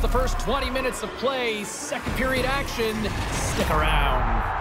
the first 20 minutes of play. Second period action. Stick around.